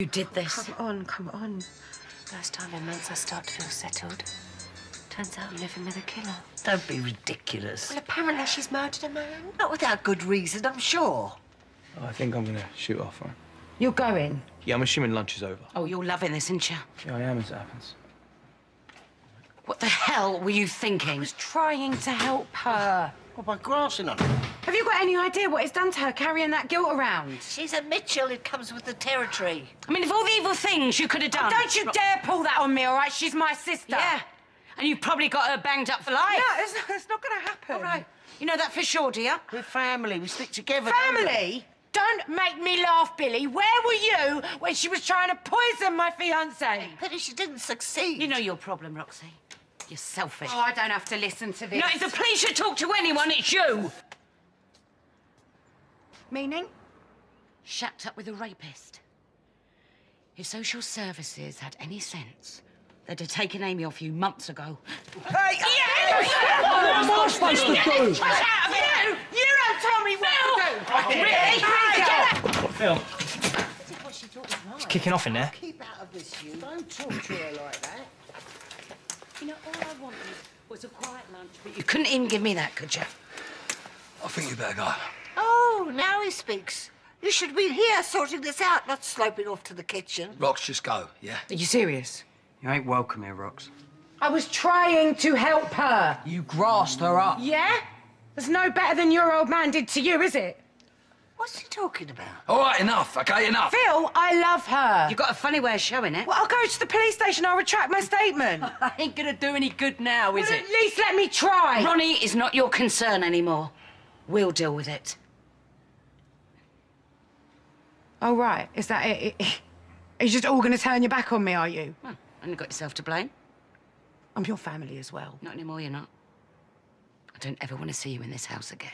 You did this. Come on, come on. First time in months I start to feel settled. Turns out I'm living with a killer. Don't be ridiculous. Well, apparently she's murdered a man. Not without good reason, I'm sure. Oh, I think I'm gonna shoot off, right? You're going. Yeah, I'm assuming lunch is over. Oh, you're loving this, aren't you? Yeah, I am as it happens. What the hell were you thinking? I was Trying to help her. What by grassing on her? Have you got any idea what it's done to her carrying that guilt around? She's a Mitchell. It comes with the territory. I mean, of all the evil things you could have done. Don't you dare pull that on me, all right? She's my sister. Yeah. And you've probably got her banged up for life. No, it's, it's not going to happen. All right. You know that for sure, do you? We're family. We stick together. don't we? Family? Don't make me laugh, Billy. Where were you when she was trying to poison my fiance? Pity she didn't succeed. You know your problem, Roxy. You're selfish. Oh, I don't have to listen to this. No, if the police should talk to anyone, it's you. Meaning? Shacked up with a rapist. If social services had any sense, they'd have taken Amy off you months ago. Hey, What am I supposed to do? out of it! You, you don't tell me what to do. Really? Phil, What she thought was right. kicking off in there. Keep out of this, you. Don't talk to her like that. You know, all I wanted was a quiet lunch, but you couldn't even give me that, could you? I think you better go. Oh, now he speaks. You should be here sorting this out, not sloping off to the kitchen. Rox, just go, yeah? Are you serious? You ain't welcome here, Rox. I was trying to help her. You grassed her up. Yeah? That's no better than your old man did to you, is it? What's he talking about? All right, enough, okay, enough. Phil, I love her. You've got a funny way of showing it. Well, I'll go to the police station. I'll retract my statement. I ain't gonna do any good now, is Well, it? At least let me try. Ronnie is not your concern anymore. We'll deal with it. Oh, right. Is that it? Are you just all going to turn your back on me, are you? Hmm, well, only got yourself to blame. I'm your family as well. Not anymore, you're not. I don't ever want to see you in this house again.